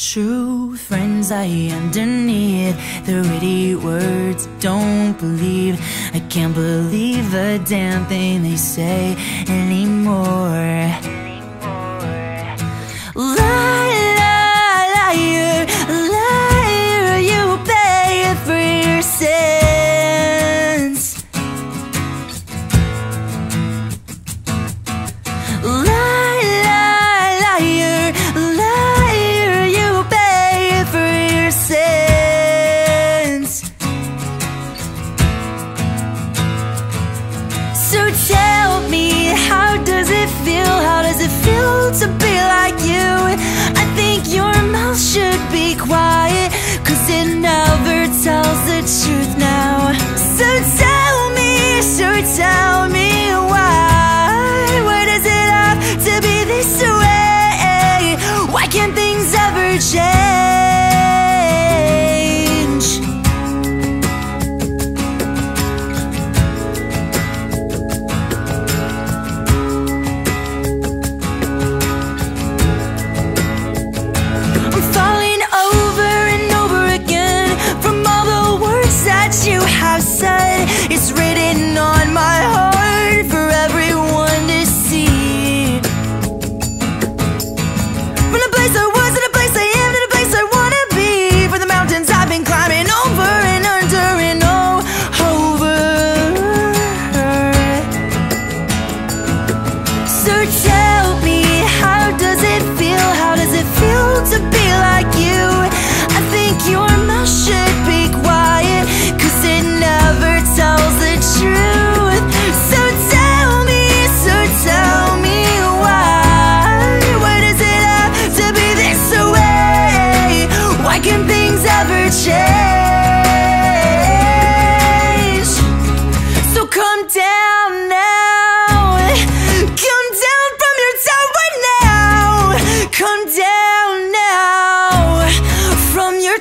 True friends I underneath the witty words don't believe. I can't believe a damn thing they say anymore So tell me, how does it feel? How does it feel to be like you? I think your mouth should be quiet, cause it never tells the truth now. So tell me, so tell me why. Why does it have to be this way? Why can't things ever change?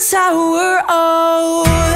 sour, Oh.